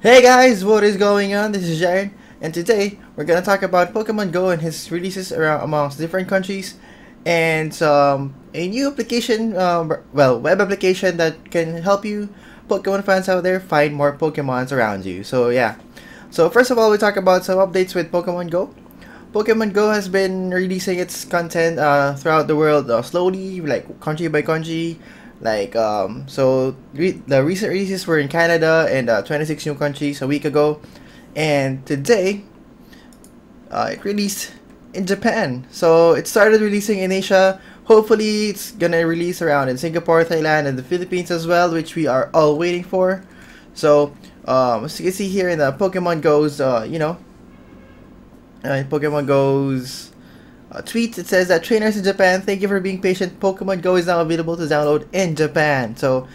Hey guys, what is going on? This is Jaren, and today we're gonna talk about Pokemon Go and his releases around amongst different countries, and um, a new application, um, well, web application that can help you Pokemon fans out there find more Pokemons around you. So yeah, so first of all, we talk about some updates with Pokemon Go. Pokemon Go has been releasing its content uh, throughout the world uh, slowly, like country by country. Like um, so, re- the recent releases were in Canada and uh, 26 new countries a week ago, and today uh, it released in Japan. So it started releasing in Asia. Hopefully, it's gonna release around in Singapore, Thailand, and the Philippines as well, which we are all waiting for. So um, as you can see here in the Pokemon Go's, uh, you know, uh, Pokemon Go's tweet, it says that trainers in Japan, thank you for being patient. Pokemon Go is now available to download in Japan. So,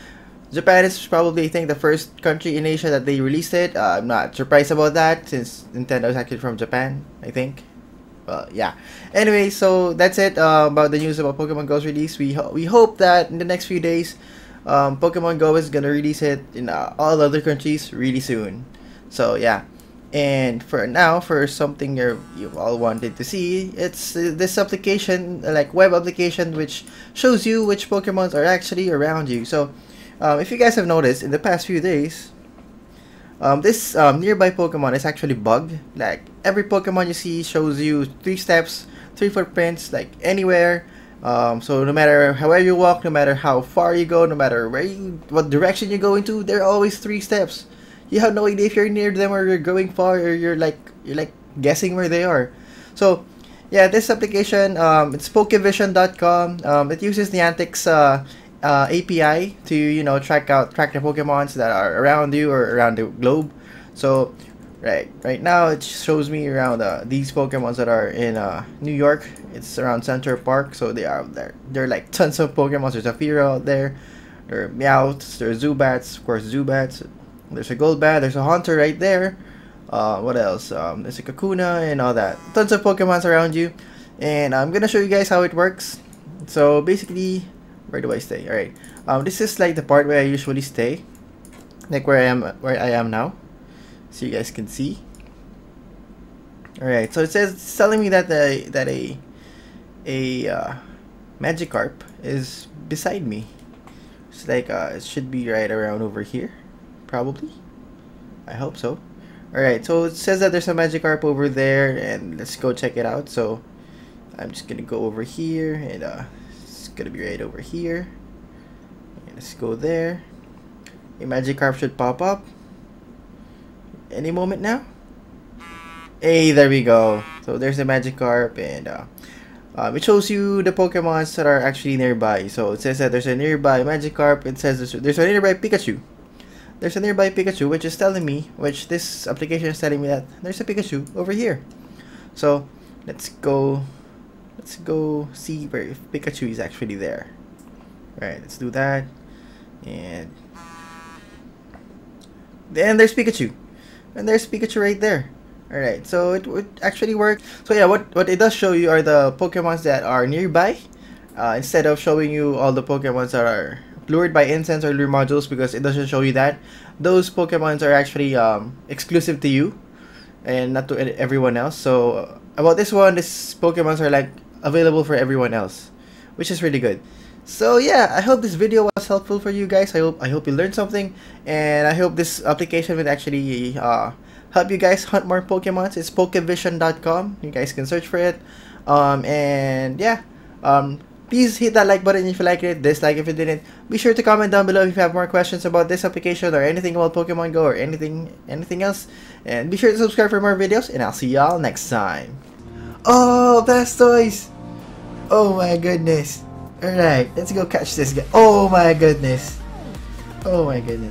Japan is probably, I think, the first country in Asia that they released it. Uh, I'm not surprised about that since Nintendo is actually from Japan, I think. Well, yeah. Anyway, so that's it uh, about the news about Pokemon Go's release. We ho- we hope that in the next few days, um, Pokemon Go is gonna release it in uh, all other countries really soon. So yeah. And for now, for something you you all wanted to see, it's uh, this application, like web application, which shows you which Pokemons are actually around you. So, um, if you guys have noticed, in the past few days, um, this um, nearby Pokemon is actually bugged. Like every Pokemon you see shows you three steps, three footprints, like anywhere. Um, so no matter however you walk, no matter how far you go, no matter where you, what direction you go into, there are always three steps you have no idea if you're near them or you're going far or you're like you're like guessing where they are. So yeah, this application um, it's Pokevision.com. Um, it uses Niantic's uh, uh, API to you know track out track the Pokemons that are around you or around the globe. So right right now it shows me around uh, these Pokemons that are in uh, New York. It's around Center Park, so they are there. There are like tons of Pokemons. There's a Fearow out there. There are Meowths. There's Zubats, of course Zubats. There's a Gold Golbat, there's a Haunter right there. Uh, what else? Um, there's a Kakuna and all that. Tons of Pokemons around you. And I'm gonna show you guys how it works. So basically, where do I stay? Alright. Um, this is like the part where I usually stay. Like where I am where I am now. So you guys can see. Alright, so it says it's telling me that the that a a uh, Magikarp is beside me. It's like uh, it should be right around over here probably. I hope so. Alright, so it says that there's a Magikarp over there, and let's go check it out. So, I'm just gonna go over here, and uh, it's gonna be right over here. And let's go there. A Magikarp should pop up. Any moment now. Hey, there we go. So there's a Magikarp, and uh, um, it shows you the Pokemons that are actually nearby. So it says that there's a nearby Magikarp. It says there's, there's a nearby Pikachu there's a nearby Pikachu which is telling me, which this application is telling me that there's a Pikachu over here. So let's go, let's go see where if Pikachu is actually there. Alright, let's do that. And then there's Pikachu. And there's Pikachu right there. Alright, so it would actually work. So yeah, what, what it does show you are the Pokemons that are nearby. Uh, instead of showing you all the Pokemons that are lured by incense or lure modules because it doesn't show you that. Those Pokemons are actually um, exclusive to you and not to everyone else. So about this one, these Pokemons are like available for everyone else, which is really good. So yeah, I hope this video was helpful for you guys. I hope I hope you learned something, and I hope this application will actually uh, help you guys hunt more Pokemons. It's Pokevision.com. You guys can search for it. Um, and yeah, um, Please hit that like button if you liked it, dislike if you didn't. Be sure to comment down below if you have more questions about this application or anything about Pokemon Go or anything anything else. And be sure to subscribe for more videos and I'll see y'all next time. Oh, Blastoise! Oh my goodness. Alright, let's go catch this guy. Oh my goodness. Oh my goodness.